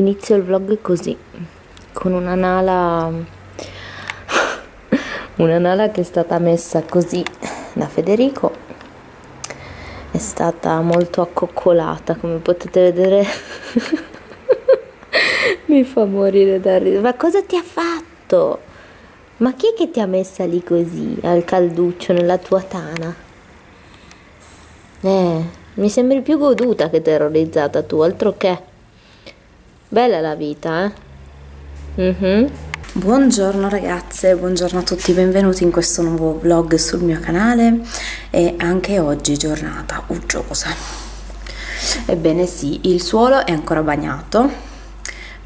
Inizio il vlog così, con una nala, una nala che è stata messa così da Federico, è stata molto accoccolata come potete vedere, mi fa morire da ridere, ma cosa ti ha fatto? Ma chi è che ti ha messa lì così, al calduccio, nella tua tana? Eh, mi sembri più goduta che terrorizzata tu, altro che... Bella la vita, eh? Mm-hmm. Buongiorno ragazze, buongiorno a tutti, benvenuti in questo nuovo vlog sul mio canale e anche oggi giornata uggiosa. Ebbene sì, il suolo è ancora bagnato,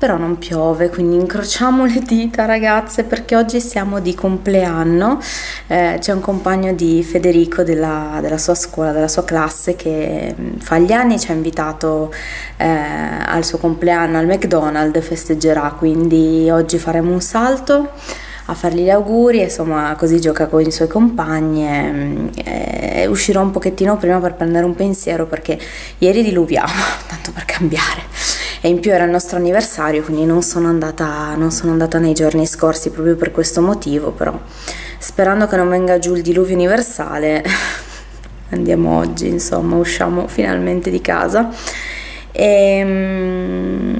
però non piove quindi incrociamo le dita ragazze perché oggi siamo di compleanno. Eh, c'è un compagno di Federico della, della, sua scuola della sua classe che mm, fa gli anni ci ha invitato eh, al suo compleanno al McDonald's festeggerà quindi oggi faremo un salto a fargli gli auguri, insomma così gioca con i suoi compagni e, mm, e uscirò un pochettino prima per prendere un pensiero perché ieri diluviava, tanto per cambiare e in più era il nostro anniversario quindi non sono andata, non sono andata nei giorni scorsi proprio per questo motivo però sperando che non venga giù il diluvio universale andiamo oggi insomma usciamo finalmente di casa. E, mm,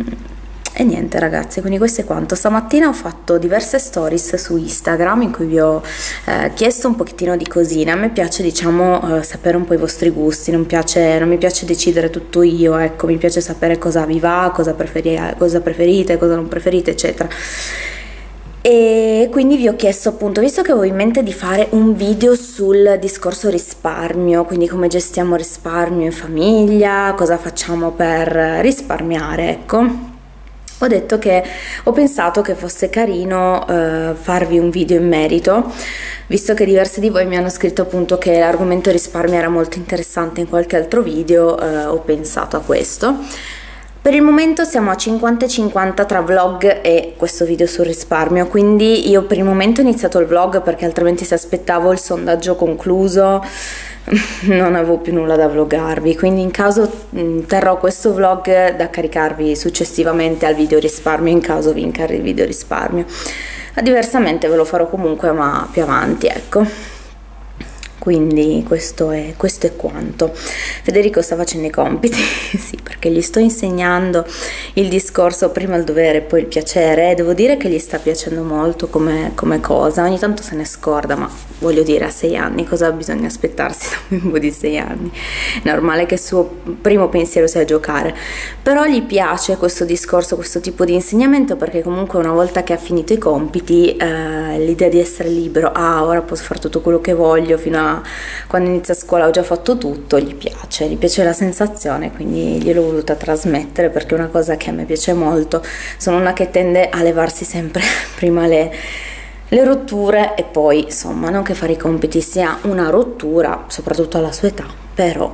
e niente ragazzi, quindi questo è quanto. Stamattina ho fatto diverse stories su Instagram in cui vi ho eh, chiesto un pochettino di cosine. A me piace diciamo eh, sapere un po' i vostri gusti, non, piace, non, mi piace decidere tutto io, ecco, mi piace sapere cosa vi va, cosa, cosa preferite, cosa non preferite, eccetera e quindi vi ho chiesto appunto visto che avevo in mente di fare un video sul discorso risparmio quindi come gestiamo risparmio in famiglia cosa facciamo per risparmiare ecco ho detto che ho pensato che fosse carino eh, farvi un video in merito visto che diversi di voi mi hanno scritto appunto che l'argomento risparmio era molto interessante in qualche altro video eh, ho pensato a questo per il momento siamo a 50-50 tra vlog e questo video sul risparmio, quindi io per il momento ho iniziato il vlog perché altrimenti se aspettavo il sondaggio concluso non avevo più nulla da vloggarvi, quindi in caso mm, terrò questo vlog da caricarvi successivamente al video risparmio in caso vinca il video risparmio. Diversamente ve lo farò comunque ma più avanti, ecco quindi questo è, questo è quanto. Federico sta facendo i compiti sì perché gli sto insegnando il discorso prima il dovere poi il piacere devo dire che gli sta piacendo molto come, come cosa. Ogni tanto se ne scorda ma voglio dire a sei anni cosa bisogna aspettarsi da un bimbo di sei anni? È normale che il suo primo pensiero sia giocare. Però gli piace questo discorso questo tipo di insegnamento perché comunque una volta che ha finito i compiti eh, l'idea di essere libero ah ora posso fare tutto quello che voglio fino a quando inizia scuola ho già fatto tutto, gli piace, gli piace la sensazione, quindi gliel'ho voluta trasmettere perché è una cosa che a me piace molto. Sono una che tende a levarsi sempre prima le, le rotture e poi insomma non che fare i compiti sia una rottura, soprattutto alla sua età, però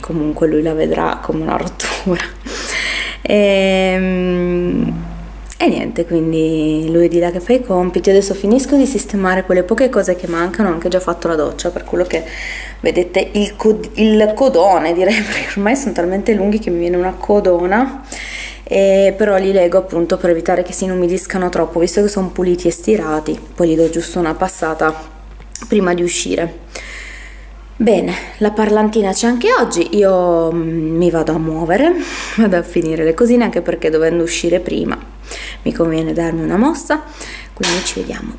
comunque lui la vedrà come una rottura. Ehm, e niente, quindi lui di là che fa i compiti, adesso finisco di sistemare quelle poche cose che mancano, ho anche già fatto la doccia, per quello che vedete il, cod il codone direi, perché ormai sono talmente lunghi che mi viene una codona, e però li leggo appunto per evitare che si inumidiscano troppo, visto che sono puliti e stirati, poi gli do giusto una passata prima di uscire. Bene, la parlantina c'è anche oggi, io mm, mi vado a muovere, vado a finire le cosine anche perché dovendo uscire prima mi conviene darmi una mossa, quindi ci vediamo.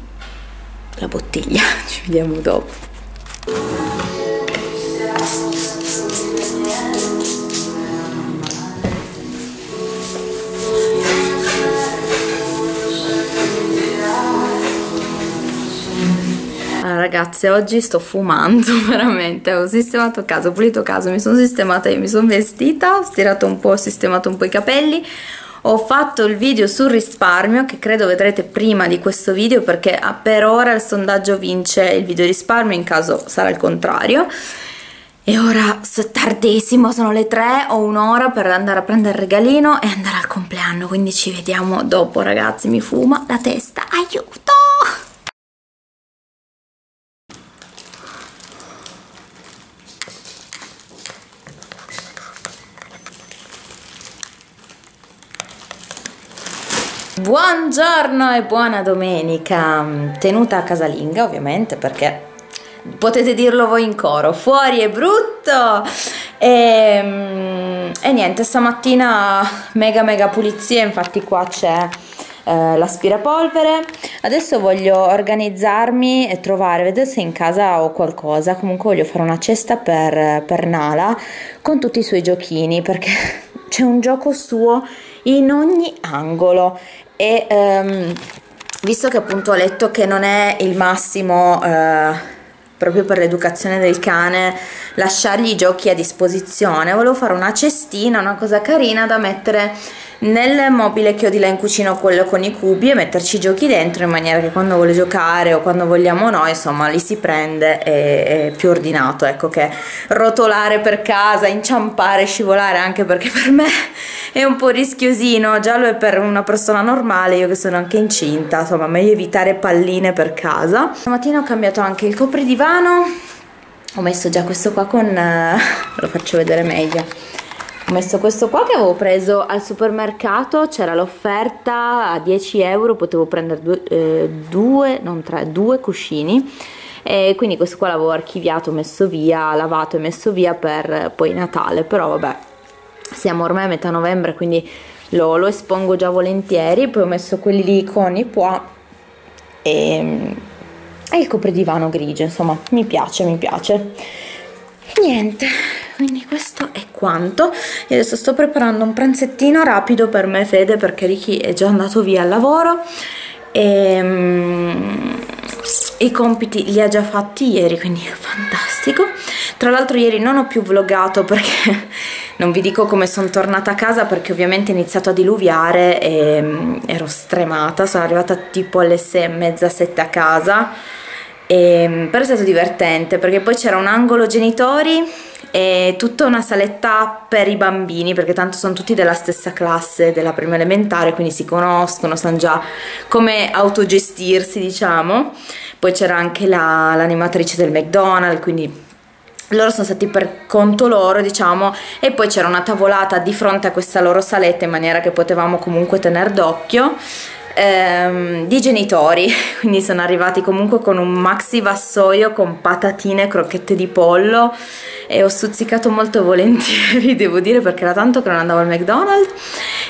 La bottiglia, ci vediamo dopo. ragazze oggi sto fumando veramente. Ho sistemato casa ho pulito casa mi sono sistemata io mi sono vestita ho stirato un po' ho sistemato un po' i capelli ho fatto il video sul risparmio che credo vedrete prima di questo video perché per ora il sondaggio vince il video risparmio in caso sarà il contrario e ora tardissimo, sono le 3, ho un'ora per andare a prendere il regalino e andare al compleanno, quindi ci vediamo dopo ragazzi, mi fuma la testa, aiuto! Buongiorno e buona domenica, tenuta casalinga ovviamente perché potete dirlo voi in coro, fuori è brutto! E, mm, e niente, stamattina mega mega pulizia, infatti qua c'è eh, l'aspirapolvere. Adesso voglio organizzarmi e trovare, vedete se in casa ho qualcosa, comunque voglio fare una cesta per, per Nala con tutti i suoi giochini perché c'è un gioco suo in ogni angolo e um, visto che appunto ho letto che non è il massimo uh, proprio per l'educazione del cane lasciargli i giochi a disposizione volevo fare una cestina una cosa carina da mettere nel mobile che ho di là in cucina quello con i cubi e metterci i giochi dentro in maniera che quando vuole giocare o quando vogliamo noi insomma li si prende e è più ordinato ecco che rotolare per casa inciampare scivolare anche perché per me è un po' rischiosino. Già lo è per una persona normale io che sono anche incinta insomma meglio evitare palline per casa. Stamattina ho cambiato anche il copridivano ho messo già questo qua con lo faccio vedere meglio ho messo questo qua che avevo preso al supermercato c'era l'offerta a 10 euro potevo prendere due, eh, due non tre due cuscini. E quindi questo qua l'avevo archiviato messo via lavato e messo via per poi Natale. Però vabbè siamo ormai a metà novembre quindi lo, lo espongo già volentieri. Poi ho messo quelli lì con i pois e, e il copridivano grigio insomma mi piace mi piace. Niente quindi questo è quanto. E adesso sto preparando un pranzettino rapido per me Fede perché Ricky è già andato via al lavoro. E um, i compiti li ha già fatti ieri quindi è fantastico. Tra l'altro ieri non ho più vloggato perché non vi dico come sono tornata a casa perché ovviamente è iniziato a diluviare e um, ero stremata. Sono arrivata tipo alle sei e mezza sette a casa e, però è stato divertente perché poi c'era un angolo genitori e tutta una saletta per i bambini perché tanto sono tutti della stessa classe della prima elementare quindi si conoscono, sanno già come autogestirsi diciamo. Poi c'era anche la, l'animatrice del McDonald's quindi loro sono stati per conto loro diciamo e poi c'era una tavolata di fronte a questa loro saletta in maniera che potevamo comunque tenere d'occhio ehm, di genitori, quindi sono arrivati comunque con un maxi vassoio con patatine e crocchette di pollo e ho stuzzicato molto volentieri, devo dire, perché era tanto che non andavo al McDonald's.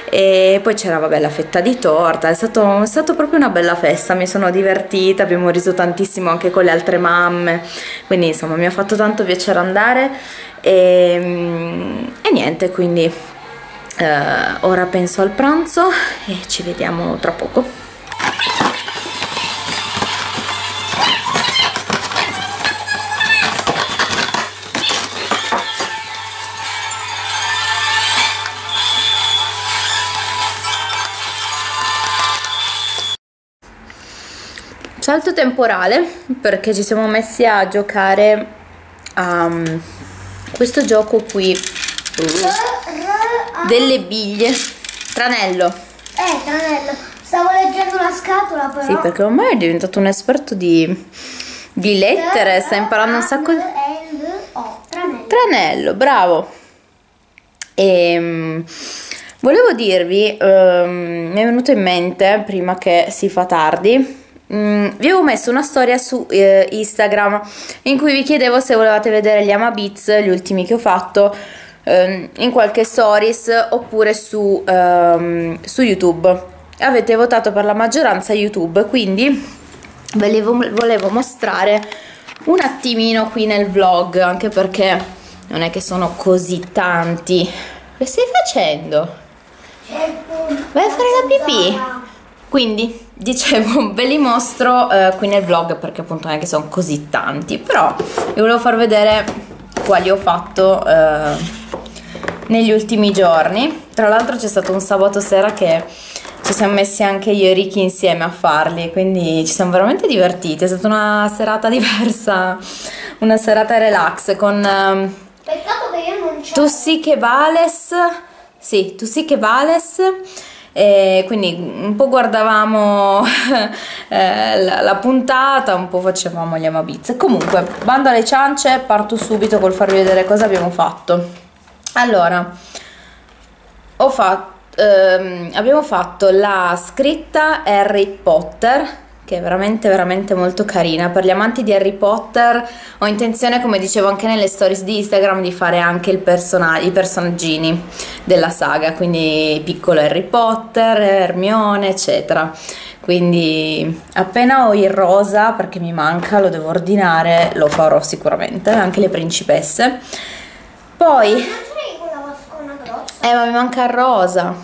E poi c'era vabbè la fetta di torta, è stato proprio una bella festa, mi sono divertita, abbiamo riso tantissimo anche con le altre mamme, quindi insomma mi ha fatto tanto piacere andare. E, e niente, quindi Uh, ora penso al pranzo e ci vediamo tra poco. Salto temporale perché ci siamo messi a giocare a um, questo gioco qui delle biglie. Tranello. Eh tranello stavo leggendo la scatola però. Sì perché ormai è diventato un esperto di, di lettere sta imparando un sacco di tranello. tranello bravo. E ehm, volevo dirvi um, mi è venuto in mente prima che si fa tardi Mm, vi avevo messo una storia su eh, Instagram in cui vi chiedevo se volevate vedere gli Ama Beats, gli ultimi che ho fatto, ehm, in qualche stories oppure su, ehm, su YouTube. Avete votato per la maggioranza YouTube, quindi ve li volevo mostrare un attimino qui nel vlog, anche perché non è che sono così tanti. Che stai facendo? Vai a fare la pipì? Quindi, dicevo, ve li mostro eh, qui nel vlog perché appunto non è che sono così tanti, però vi volevo far vedere quali ho fatto eh, negli ultimi giorni. Tra l'altro c'è stato un sabato sera che ci siamo messi anche io e Ricky insieme a farli, quindi ci siamo veramente divertiti. È stata una serata diversa, una serata relax con... Eh, Peccato che io non c'ho. Tu sì che vales, sì, tu sì che vales e quindi un po' guardavamo eh, la, la, puntata, un po' facevamo gli amabiz. Comunque, bando alle ciance, parto subito col farvi vedere cosa abbiamo fatto. Allora, ho fatto ehm, abbiamo fatto la scritta Harry Potter che è veramente veramente molto carina. Per gli amanti di Harry Potter ho intenzione come dicevo anche nelle stories di Instagram di fare anche il persona- i personaggini della saga quindi piccolo Harry Potter Hermione eccetera. Quindi appena ho il rosa perché mi manca lo devo ordinare lo farò sicuramente anche le principesse. Poi eh ma mi manca il rosa.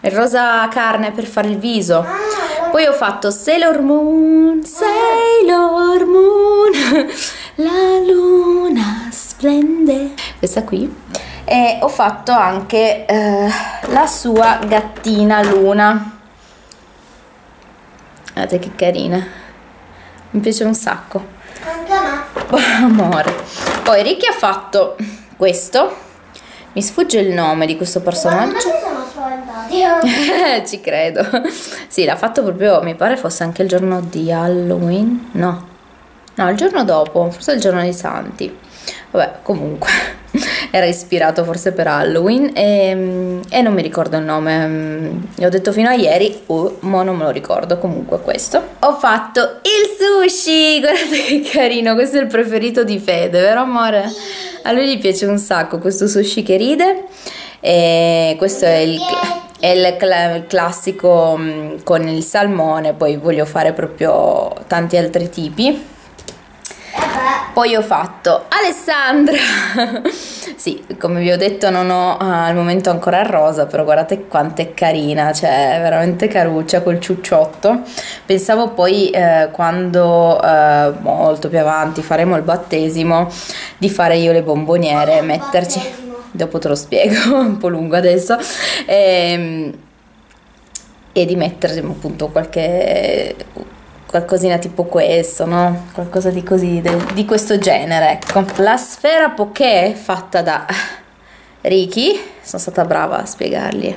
Il rosa carne per fare il viso. Ah, poi ho fatto Sailor Moon, Sailor Moon, la luna splende. Questa qui. E ho fatto anche eh, la sua gattina Luna. Guardate che carina. Mi piace un sacco. anche a me. Amore. Poi Ricky ha fatto questo. Mi sfugge il nome di questo personaggio. Spaventati. Ci credo. Sì, l'ha fatto proprio, mi pare fosse anche il giorno di Halloween. No. No, il giorno dopo, forse il giorno dei Santi. Vabbè, comunque, era ispirato forse per Halloween e, e non mi ricordo il nome. mm, L'ho detto fino a ieri, uh, ma non me lo ricordo. Comunque, questo. Ho fatto il sushi, guardate che carino. Questo è il preferito di Fede, vero amore? A lui gli piace un sacco questo sushi che ride. E questo è il, è il il classico mm, con il salmone, poi voglio fare proprio tanti altri tipi. Poi ho fatto Alessandra. sì, come vi ho detto non ho ah, al momento ancora rosa, però guardate quanto è carina, cioè veramente caruccia col ciucciotto. Pensavo poi eh, quando eh, molto più avanti faremo il battesimo di fare io le bomboniere e metterci? Dopo te lo spiego, un po' lungo adesso. Ehm, e di mettere appunto qualche qualcosina tipo questo, no? Qualcosa di così, de- di questo genere, ecco. La sfera poké fatta da Ricky, sono stata brava a spiegargli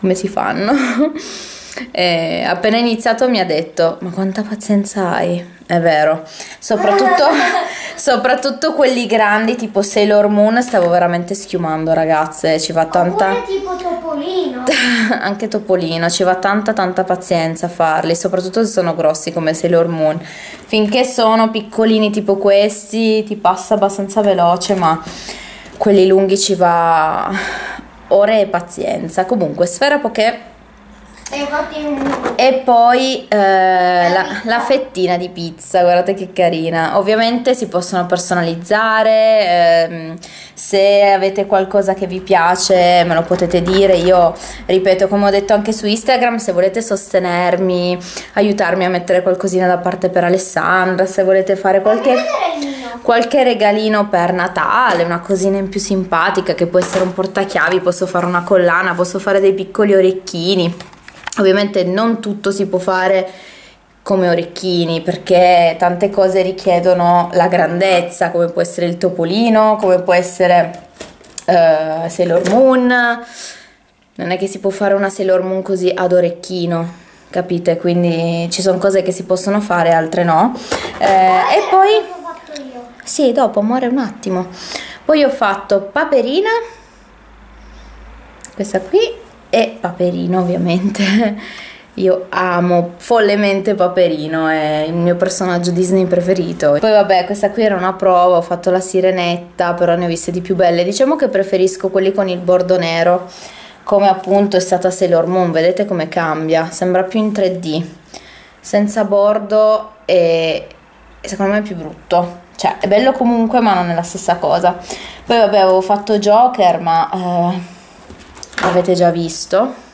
come si fanno. E appena iniziato mi ha detto: Ma quanta pazienza hai? È vero, soprattutto, soprattutto quelli grandi, tipo Sailor Moon, stavo veramente schiumando, ragazze. Ci va tanta. oppure tipo Topolino. Anche Topolino, ci va tanta tanta pazienza a farli, soprattutto se sono grossi come Sailor Moon. Finché sono piccolini tipo questi ti passa abbastanza veloce, ma quelli lunghi ci va ore e pazienza. Comunque, sfera poké E poi eh, la, la fettina di pizza, guardate che carina. Ovviamente si possono personalizzare, ehm, se avete qualcosa che vi piace me lo potete dire. Io ripeto, come ho detto anche su Instagram, se volete sostenermi, aiutarmi a mettere qualcosina da parte per Alessandra, se volete fare qualche qualche regalino per Natale, una cosina in più simpatica che può essere un portachiavi, posso fare una collana, posso fare dei piccoli orecchini. Ovviamente non tutto si può fare come orecchini perché tante cose richiedono la grandezza, come può essere il topolino, come può essere eh, Sailor Moon. Non è che si può fare una Sailor Moon così ad orecchino, capite? Quindi ci sono cose che si possono fare, altre no. Eh, e poi... Sì, dopo, amore, un attimo. Poi ho fatto Paperina, questa qui, e Paperino, ovviamente. Io amo follemente Paperino, è il mio personaggio Disney preferito. Poi vabbè, questa qui era una prova, ho fatto la sirenetta, però ne ho viste di più belle. Diciamo che preferisco quelli con il bordo nero, come appunto è stata Sailor Moon, vedete come cambia, sembra più in 3D. Senza bordo e secondo me è più brutto. Cioè, è bello comunque, ma non è la stessa cosa. Poi vabbè, avevo fatto Joker, ma eh, l'avete già visto.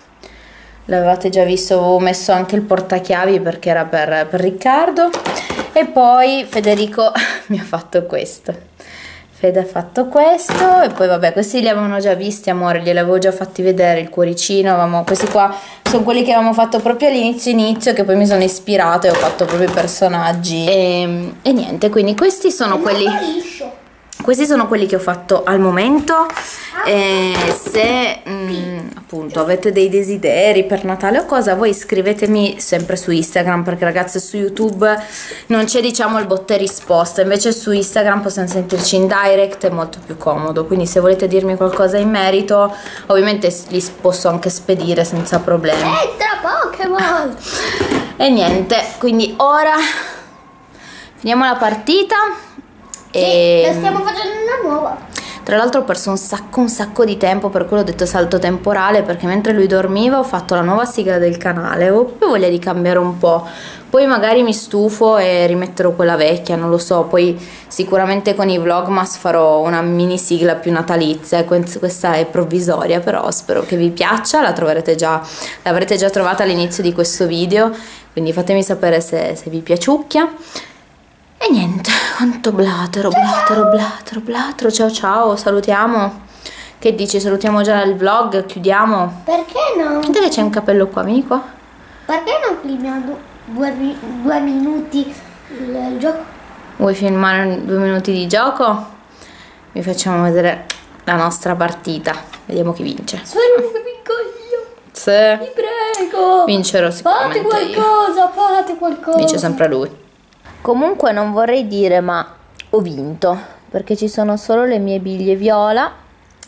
L'avevate già visto, avevo messo anche il portachiavi perché era per, per Riccardo. E poi Federico mi ha fatto questo. Fede ha fatto questo e poi vabbè questi li avevano già visti amore, glieli avevo già fatti vedere il cuoricino, avevamo, questi qua sono quelli che avevamo fatto proprio all'inizio inizio che poi mi sono ispirato e ho fatto proprio i personaggi e, e niente, quindi questi sono quelli... Questi sono quelli che ho fatto al momento. E se mm, appunto avete dei desideri per Natale o cosa voi scrivetemi sempre su Instagram perché ragazze su YouTube non c'è diciamo il botte risposta. Invece su Instagram possiamo sentirci in direct è molto più comodo. Quindi se volete dirmi qualcosa in merito ovviamente li posso anche spedire senza problemi. Entra Pokémon! e niente quindi ora finiamo la partita e Sì, la stiamo facendo una nuova. tra l'altro ho perso un sacco un sacco di tempo per quello ho detto salto temporale perché mentre lui dormiva ho fatto la nuova sigla del canale. Avevo proprio voglia di cambiare un po' poi magari mi stufo e rimetterò quella vecchia non lo so. Poi sicuramente con i vlogmas farò una mini sigla più natalizia que- questa è provvisoria però spero che vi piaccia la troverete già l'avrete già trovata all'inizio di questo video. Quindi fatemi sapere se, se vi piaciucchia e niente, quanto blatero, blatero, blatero, blatero. Ciao ciao, salutiamo. Che dici? Salutiamo già il vlog, chiudiamo. Perché no? Che c'è un capello qua, vieni qua. Perché non filmiamo due, due minuti il, gioco? Vuoi filmare due minuti di gioco? Vi facciamo vedere la nostra partita. Vediamo chi vince. Sono vinco io. Se Vi prego. vincerò Fate sicuramente io. qualcosa, fate qualcosa. Vince sempre lui. Comunque non vorrei dire ma ho vinto perché ci sono solo le mie biglie viola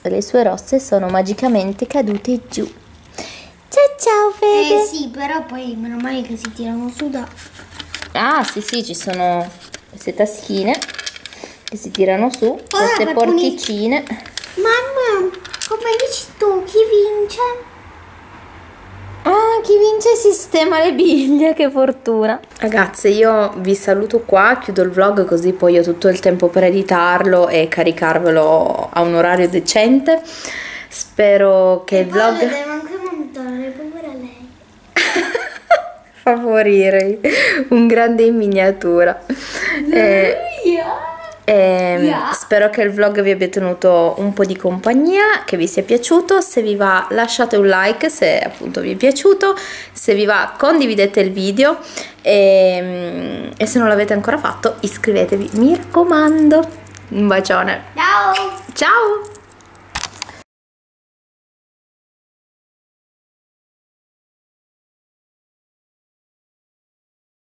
e le sue rosse sono magicamente cadute giù. Ciao ciao Fede! Eh sì, però poi meno male che si tirano su da... Ah sì sì, ci sono queste taschine che si tirano su, queste per porticine. Mamma, come dici tu, chi vince? Chi vince sistema le biglie, che fortuna! Ragazze, io vi saluto qua, chiudo il vlog così poi ho tutto il tempo per editarlo e caricarvelo a un orario decente. Spero che il vlog devo anche montare, povera lei. favorire un grande in miniatura. Eh, e spero che il vlog vi abbia tenuto un po' di compagnia, che vi sia piaciuto. Se vi va lasciate un like se appunto vi è piaciuto, se vi va condividete il video e, e se non l'avete ancora fatto iscrivetevi, mi raccomando. Un bacione. Ciao! Ciao!